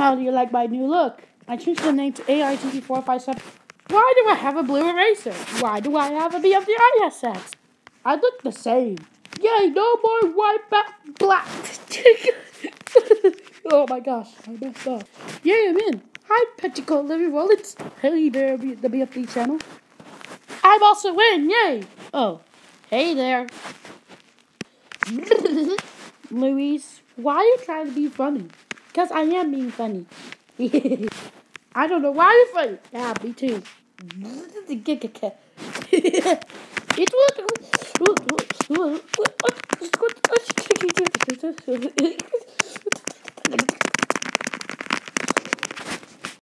How do you like my new look? I changed the name to AITV457. Why do I have a blue eraser? Why do I have a BFD ISX? I look the same. Yay, no more white back black. oh my gosh, I messed up. Yay, I'm in. Hi, Petrico Living Wallets. Hey there, the BFD channel. I'm also in, yay. Oh, hey there. Louise, why are you trying to be funny? Because I am being funny. I don't know why you're funny. Yeah, me too. it